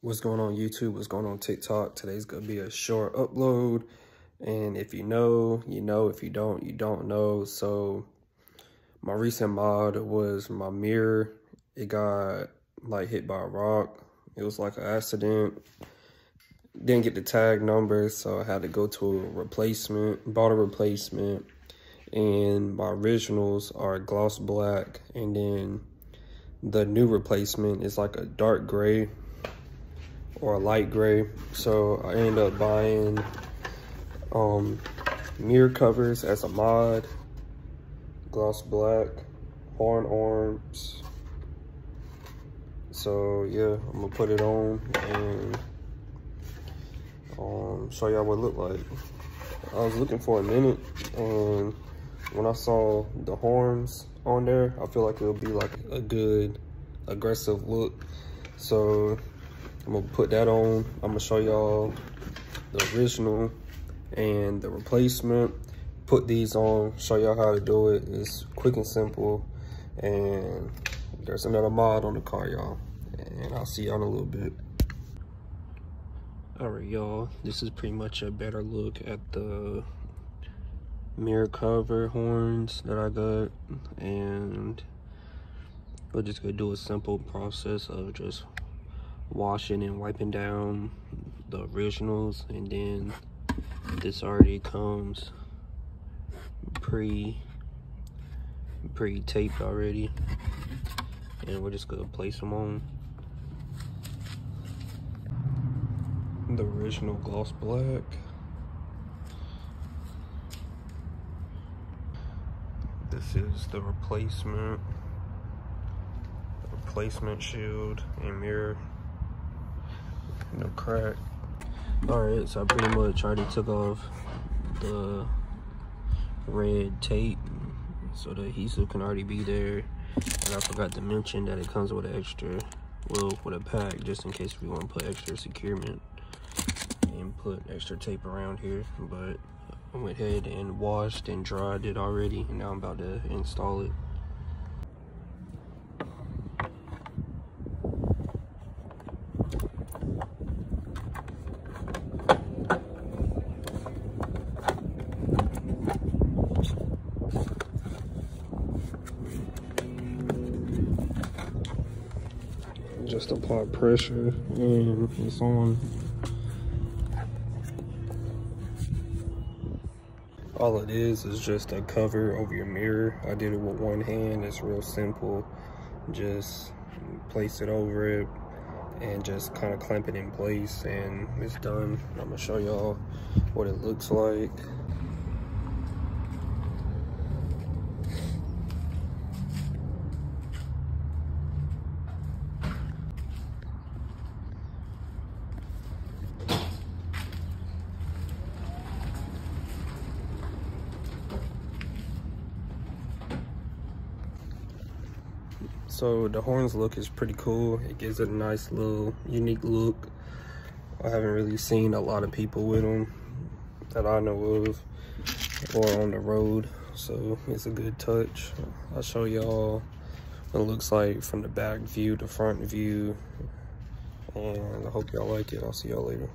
What's going on YouTube? What's going on TikTok? Today's gonna be a short upload. And if you know, you know. If you don't, you don't know. So my recent mod was my mirror. It got like hit by a rock. It was like an accident. Didn't get the tag number, so I had to go to a replacement, bought a replacement. And my originals are gloss black. And then the new replacement is like a dark gray or a light gray. So I ended up buying um, mirror covers as a mod, gloss black, horn arms. So yeah, I'm gonna put it on and um, show y'all what it look like. I was looking for a minute and when I saw the horns on there, I feel like it'll be like a good aggressive look. So I'm gonna put that on. I'm gonna show y'all the original and the replacement. Put these on, show y'all how to do it. It's quick and simple. And there's another mod on the car, y'all. And I'll see y'all in a little bit. All right, y'all. This is pretty much a better look at the mirror cover horns that I got. And we're just gonna do a simple process of just washing and wiping down the originals and then this already comes pre pre taped already. And we're just gonna place them on the original gloss black. This is the replacement replacement shield and mirror no crack. All right, so I pretty much already took off the red tape so the adhesive can already be there. And I forgot to mention that it comes with an extra, well, with a pack just in case we want to put extra securement and put extra tape around here. But I went ahead and washed and dried it already and now I'm about to install it. Just apply pressure and it's on. All it is is just a cover over your mirror. I did it with one hand. It's real simple. Just place it over it and just kind of clamp it in place and it's done. I'm gonna show y'all what it looks like. So the horns look is pretty cool. It gives it a nice little unique look. I haven't really seen a lot of people with them that I know of or on the road. So it's a good touch. I'll show y'all what it looks like from the back view to front view. And I hope y'all like it. I'll see y'all later.